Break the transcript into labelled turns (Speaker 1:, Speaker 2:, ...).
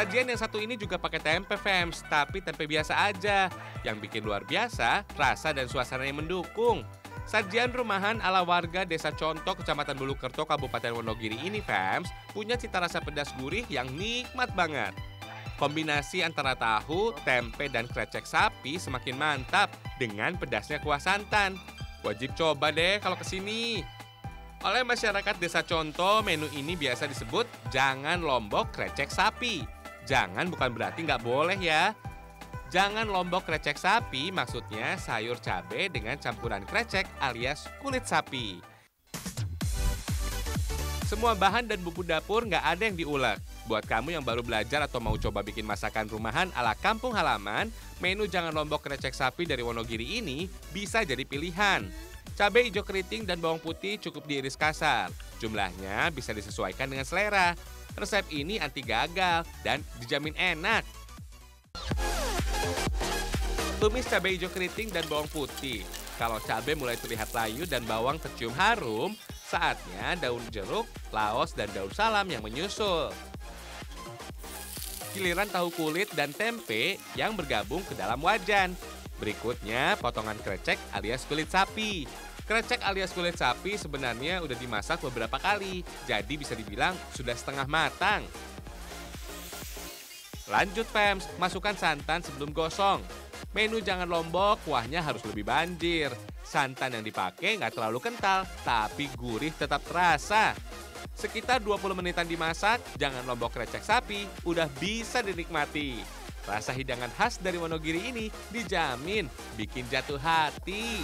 Speaker 1: Sajian yang satu ini juga pakai tempe fams, tapi tempe biasa aja. Yang bikin luar biasa, rasa dan suasana yang mendukung. Sajian rumahan ala warga Desa Conto, Kecamatan Bulukerto, Kabupaten Wonogiri ini, fams, punya cita rasa pedas gurih yang nikmat banget. Kombinasi antara tahu, tempe, dan krecek sapi semakin mantap dengan pedasnya kuah santan. Wajib coba deh kalau ke sini. Oleh masyarakat Desa Conto, menu ini biasa disebut jangan lombok krecek sapi. Jangan bukan berarti nggak boleh ya. Jangan lombok krecek sapi maksudnya sayur cabai dengan campuran krecek alias kulit sapi. Semua bahan dan bumbu dapur nggak ada yang diulek. Buat kamu yang baru belajar atau mau coba bikin masakan rumahan ala kampung halaman, menu jangan lombok krecek sapi dari Wonogiri ini bisa jadi pilihan. Cabai hijau keriting dan bawang putih cukup diiris kasar. Jumlahnya bisa disesuaikan dengan selera. Resep ini anti gagal dan dijamin enak. Tumis cabai hijau keriting dan bawang putih. Kalau cabai mulai terlihat layu dan bawang tercium harum, saatnya daun jeruk, laos, dan daun salam yang menyusul. Giliran tahu kulit dan tempe yang bergabung ke dalam wajan. Berikutnya, potongan krecek alias kulit sapi. Krecek alias kulit sapi sebenarnya udah dimasak beberapa kali, jadi bisa dibilang sudah setengah matang. Lanjut Pems, masukkan santan sebelum gosong. Menu jangan lombok, kuahnya harus lebih banjir. Santan yang dipakai nggak terlalu kental, tapi gurih tetap terasa. Sekitar 20 menitan dimasak, jangan lombok krecek sapi, udah bisa dinikmati. Rasa hidangan khas dari Wonogiri ini dijamin bikin jatuh hati.